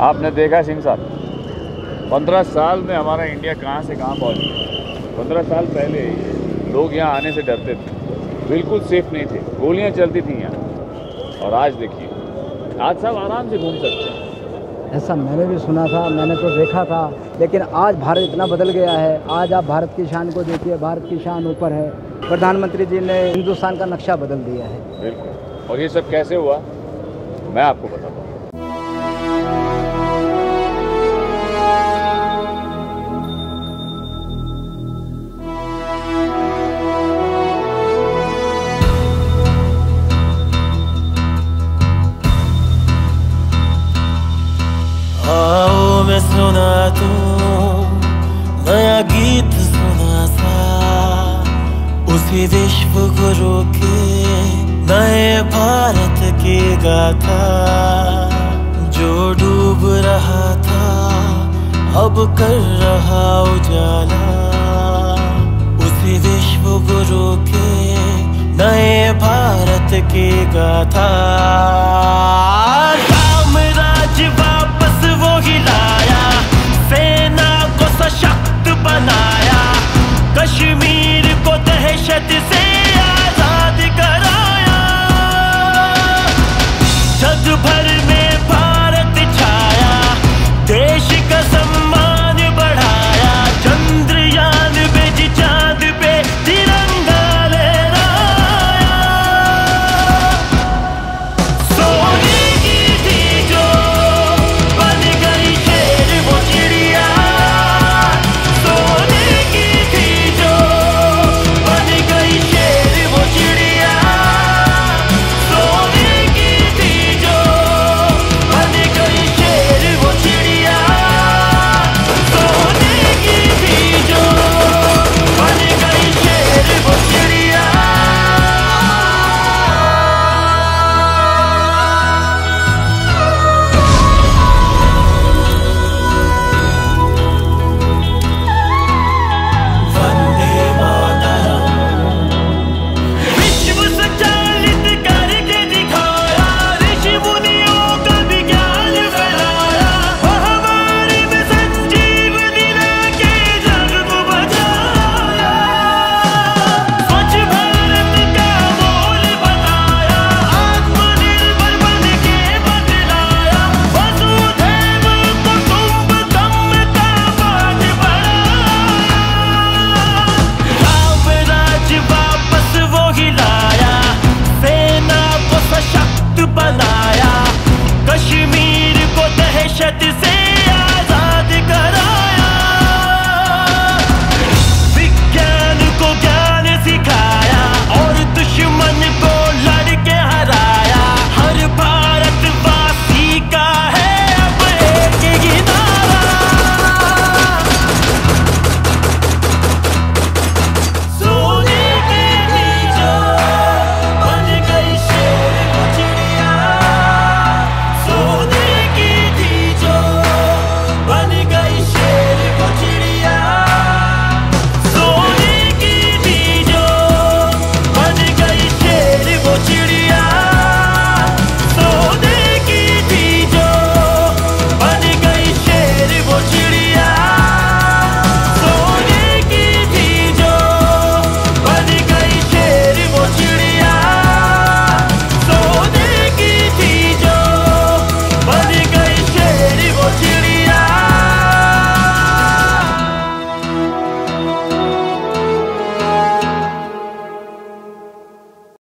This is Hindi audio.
आपने देखा सिंह साहब? पंद्रह साल में हमारा इंडिया कहाँ से कहाँ पहुँच गया? पंद्रह साल पहले लोग यहाँ आने से डरते थे। बिल्कुल सेफ़ नहीं थे। गोलियाँ चलती थी यहाँ। और आज देखिए आज सब आराम से घूम सकते हैं। ऐसा मैंने भी सुना था मैंने तो देखा था। लेकिन आज भारत इतना बदल गया है। आज आप भारत की शान को देखिए भारत की शान ऊपर है। प्रधानमंत्री जी ने हिंदुस्तान का नक्शा बदल दिया है। बिल्कुल। और ये सब कैसे हुआ? मैं आपको बताता हूँ। गीत सुना सा, उसी विश्व गुरु के नए भारत की गाथा। जो डूब रहा था, अब कर रहा उजाला। उसी विश्व गुरु के नए भारत की गाथा। कश्मीर को दहशत से